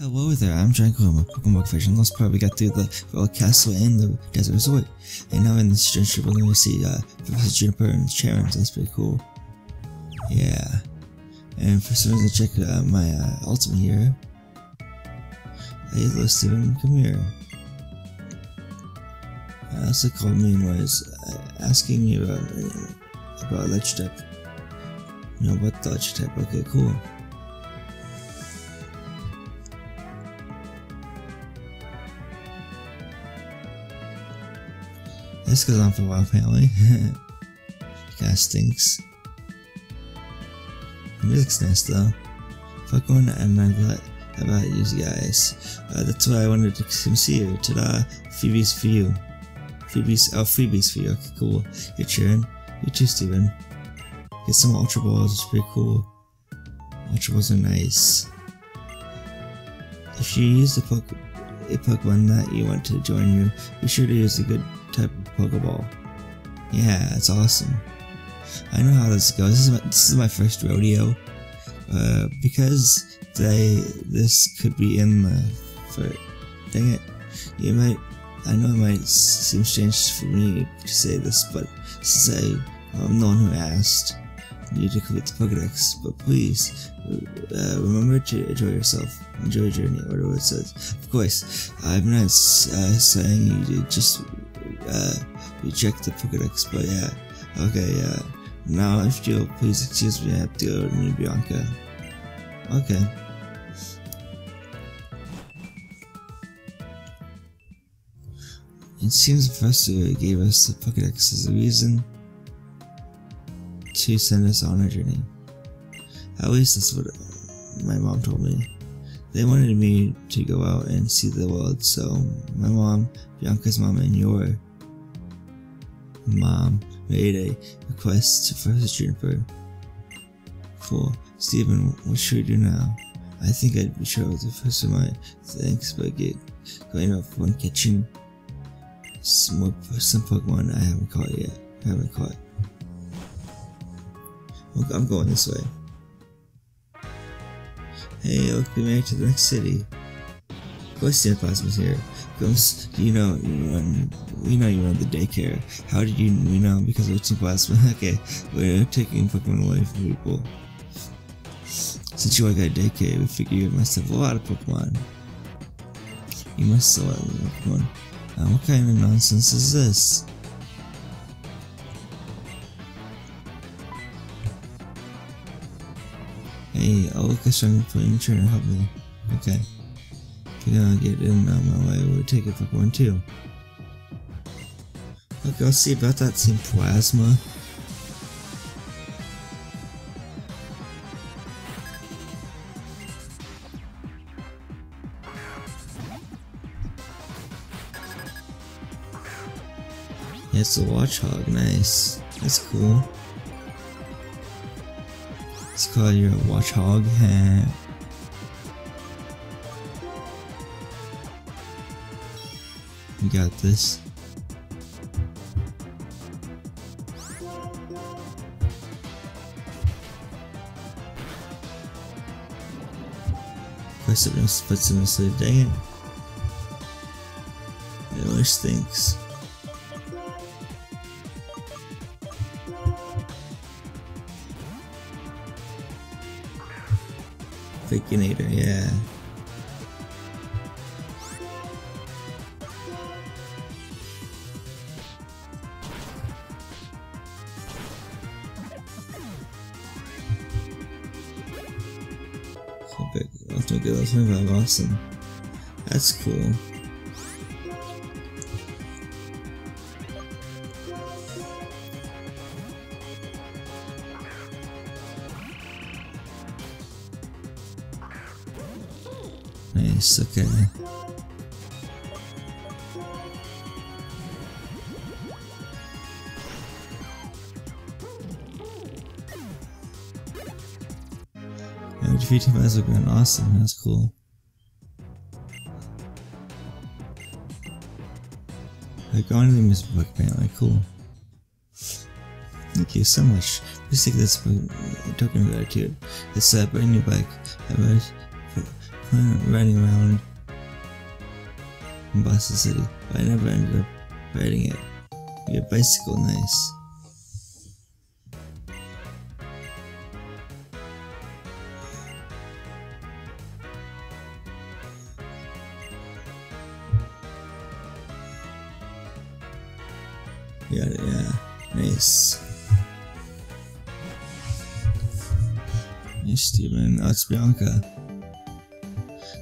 Hello there, I'm Tranquil, I'm a Pokemon Fish, last part we got through the Royal Castle and the Desert Resort. And now in this strange we're going to see uh, Professor Juniper and Charons, that's pretty cool. Yeah. And for some reason, check uh, my uh, ultimate here. Hey, hello Steven, come here. Uh, also called me was uh, asking you about, uh, about Electric type. You know, what the Electric type, okay, cool. This goes on for a while, apparently. Kinda stinks. The music's nice though. Fuck one, and I'm glad about you guys. Uh, that's why I wanted to come see you. Ta-da! Phoebe's for you. Phoebe's, oh, Phoebe's for you. Okay, cool. You're cheering. You too, Steven. Get some Ultra Balls, it's pretty cool. Ultra Balls are nice. If you use Poke a Pokemon that you want to join you, be sure to use a good type of Pokeball. Yeah, it's awesome. I know how this goes. This is my, this is my first rodeo. Uh, because they this could be in the for dang it. You might I know it might seem strange for me to say this, but since I I'm the one who asked you to complete the Pokedex, but please uh, remember to enjoy yourself, enjoy your journey, whatever it says. Of course, I'm not uh, saying you just uh, reject the Pokedex, but yeah, okay, yeah. Now, if you'll please excuse me, I have to to Bianca. Okay. It seems the professor gave us the Pokedex as a reason to send us on a journey. At least that's what my mom told me. They wanted me to go out and see the world, so my mom, Bianca's mom, and your mom made a request to Professor Juniper. For Stephen, what should we do now? I think I'd be sure with the Professor my thanks, but get going off one catching some more some Pokemon I haven't caught yet. I haven't caught. Okay, I'm going this way. Hey, look, we made it to the next city. Of course, Plasma's here. Comes, you know, you run, we know you run the daycare. How did you, we know, because Team Plasma. okay, we're taking Pokemon away from people. Since you work at daycare, we figure you must have a lot of Pokemon. You must have a lot of Pokemon. Uh, what kind of nonsense is this? Hey, I'll look at for you to help me. Okay. Gonna get in on my way, we'll take it for one too. Okay, I'll see about that Team Plasma. It's a Watchog, nice. That's cool. It's called your you a you got this. Press it and puts him asleep. Dang it. It really stinks. Fakinator, yeah. Good, ultimate awesome. That's cool. Nice, okay. Yeah, defeating Vizor Grand, awesome, that's cool. Like, going to the music book, apparently, cool. Thank you so much. Please take this token of gratitude. It's a brand new bike. I riding around in Boston City, but I never ended up riding it. Your bicycle, nice. Yeah, yeah, nice. Nice, Steven. Oh, it's Bianca.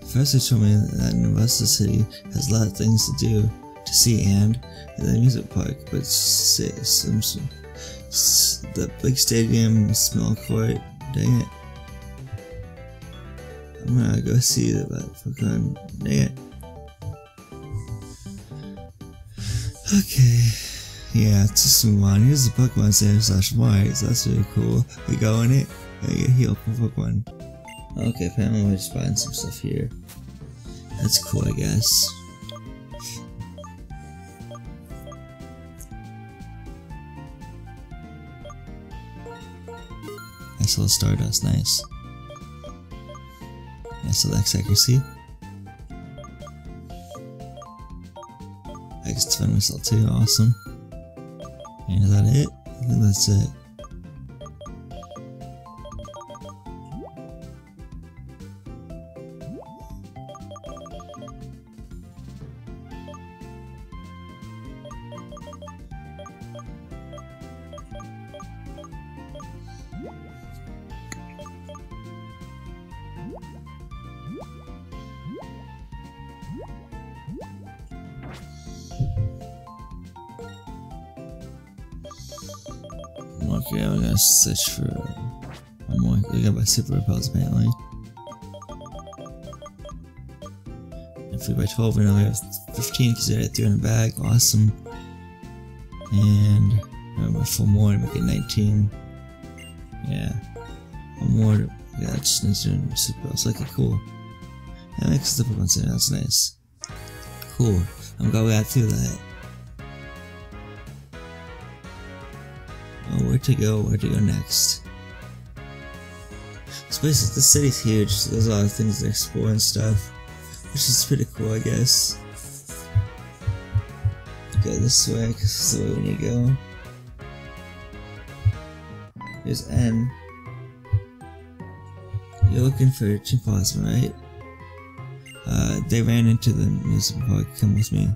Professor told me that Nevada City has a lot of things to do, to see, and the music park, but say some, some the big stadium, small court, dang it. I'm gonna go see that fucking dang it. Okay. Yeah, just move on. Here's the Pokemon Center slash Mart, so that's really cool. We go in it, and get healed from Pokemon. Okay, apparently we're just buying some stuff here. That's cool, I guess. I saw Stardust, nice. I saw X accuracy. I guess defend myself too, awesome. Is that it? I think that's it. Okay, I'm gonna search for one more. We got my super repels apparently. If we by 12, we now have 15 because they're at 3 in the bag. Awesome. And remember, four more to make it 19. Yeah. One more. Yeah, that's just nice doing super repels. Okay, cool. That makes the Pokemon Center. That's nice. Cool. I'm glad we got through that. Oh, where to go, where to go next. This place, the city's huge, so there's a lot of things to explore and stuff, which is pretty cool, I guess. Go this way, because this is the way we need to go. Here's N. You're looking for Team Plasma, right? Uh, they ran into the music park, come with me.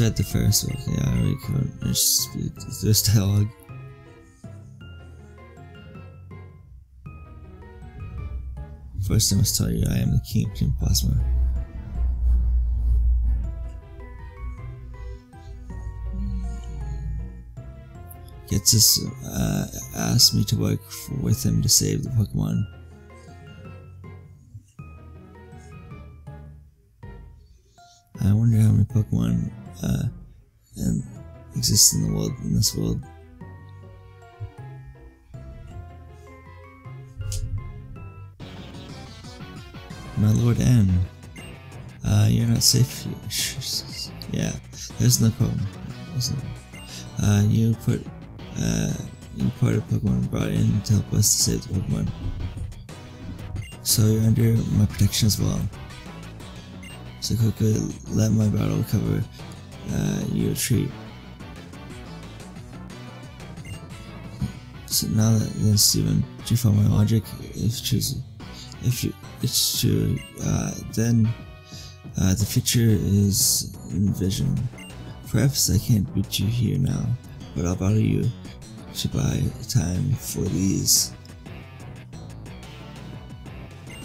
Read the first book. Yeah, I already covered. There's, there's dialogue. First, I must tell you, I am the king of King Plasma. Gets uh, asked me to work for, with him to save the Pokemon. I wonder how many Pokemon uh, and exist in the world in this world. My Lord N, uh, you're not safe. Yeah, there's no problem. There's no, uh, you put, uh, you part of Pokemon brought in to help us to save the Pokemon. So you're under my protection as well. So quickly let my battle cover uh, retreat. So now that then Steven, do you follow my logic? If choose, if you, it's true, uh, then uh, the future is in vision. Perhaps I can't beat you here now, but I'll battle you to buy time for these.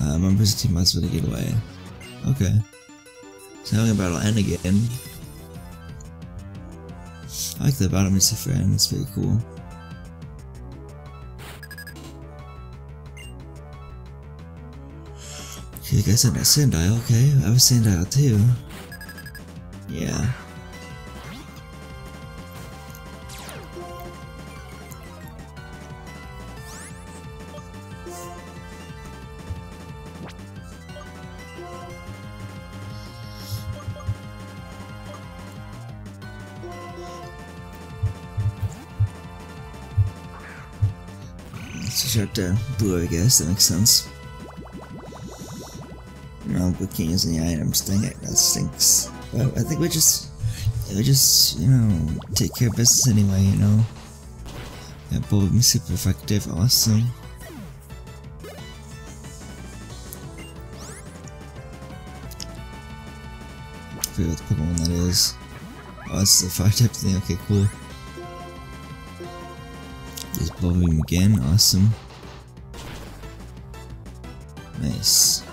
Uh, members of the team must be to get away. Okay. So I'm gonna battle N again. I like the battle music for N, it's pretty cool. Okay, you guys said that Sandile, okay. I have a Sandile too. Yeah. Blue, I guess, that makes sense. No, we can't use any items, dang it, that stinks. But I think we just, we just, you know, take care of business anyway, you know. That Yeah, Bulb me super effective, awesome. I forget what the Pokemon that is. Oh, it's the fire type thing, okay, cool. Just Bubble Beam again, awesome. Nice.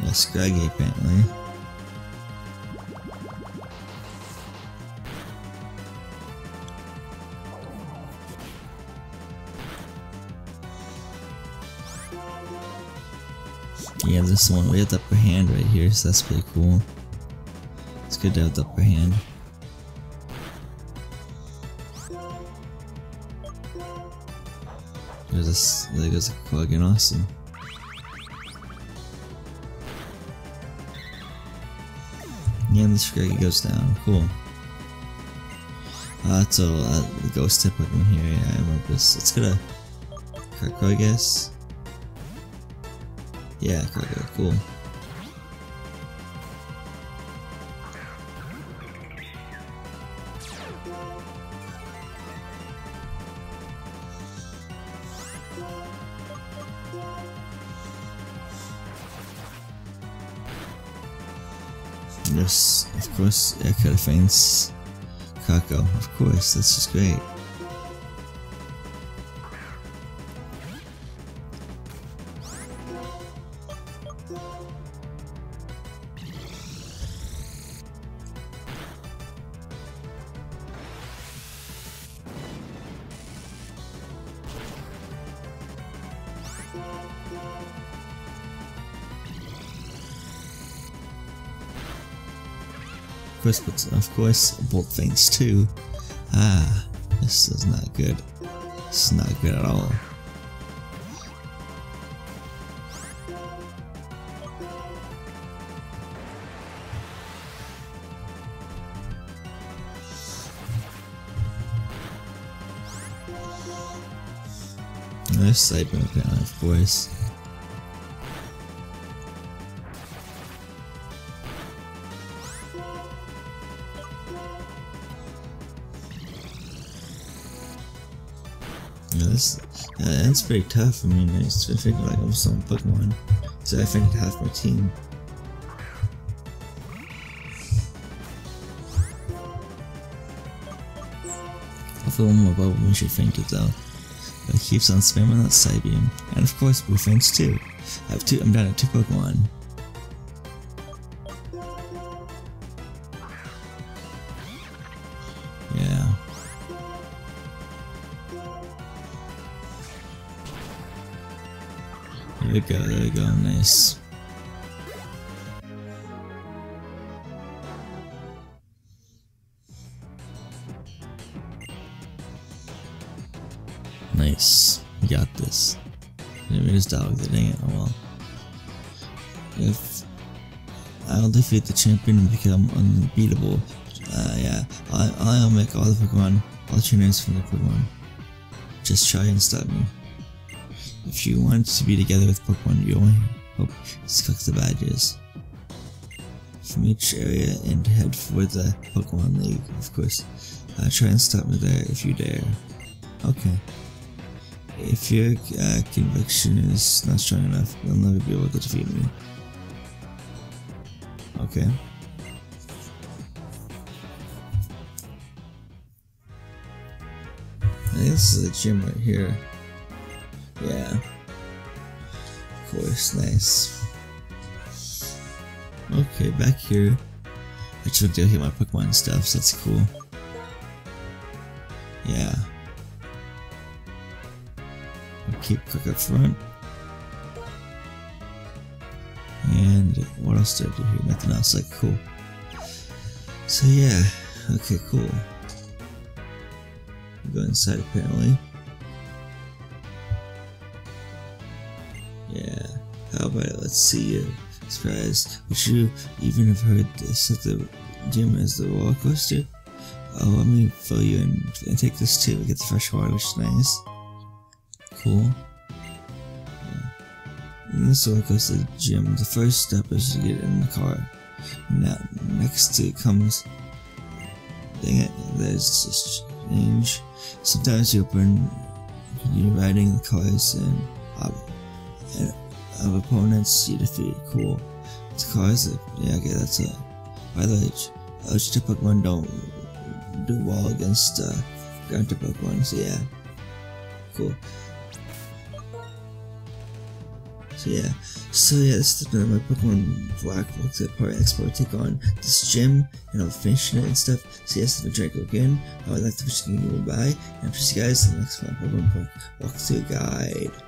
Yeah, Scraggy apparently. Yeah, this one, we have the upper hand right here, so that's pretty cool. To have the upper hand. There's this, there goes a Quaggan, awesome. Yeah, the Scraggy goes down, cool. Uh, all, uh, the ghost tip Pokemon here, yeah, I remember this. Let's get a Krakko, I guess. Yeah, Krakko, cool. Yes, of course, yeah, Cutter Faints. Kako, of course, that's just great. But of course, Bolt Faints too. Ah, this is not good. This is not good at all. Cyber apparently, of course. This uh, that's pretty tough. I mean, I think like almost on Pokemon, so I think half my team. Hopefully one more bubble when she fainted though. But it keeps on spamming that Psybeam. And of course Blue Faints too. I have two I'm down at two Pokemon. We go, there we go, nice. Nice. We got this. Maybe his dog that dang it, oh well. If I'll defeat the champion and become unbeatable, uh, yeah, I, I'll make all the Pokemon, all the trainers from the Pokemon. Just try and stop me. If you want to be together with Pokemon, you only hope to collect the badges from each area and head for the Pokemon League, of course. Uh, try and stop me there if you dare. Okay. If your uh, conviction is not strong enough, you'll never be able to defeat me. Okay. This is a gym right here. Yeah. Of course, nice. Okay, back here. I just to hit my Pokemon stuff, so that's cool. Yeah. I'll keep quick up front. And what else did I do here? Nothing else, like cool. So yeah, okay, cool. Go inside apparently. Yeah, see if Surprise. Would you even have heard this at the gym as the roller coaster? Oh, let me fill you in and take this too. We get the fresh water, which is nice. Cool. In this roller coaster gym, the first step is to get in the car. Now, next to it comes. Dang it, there's this change. Sometimes you open, you're riding the cars and, uh, and of opponents you defeat. Cool. The cars, yeah, okay, that's it. By the way, Ultra Pokemon don't do well against uh, ground Pokemon, so yeah. Cool. So yeah, so yeah, this has been my Pokemon Black Walkthrough Part X where take on this gym and I'll finish it and stuff. So yes, this has been Draco again. I would like to wish you goodbye and I'll see you guys in the next Pokemon Walkthrough guide.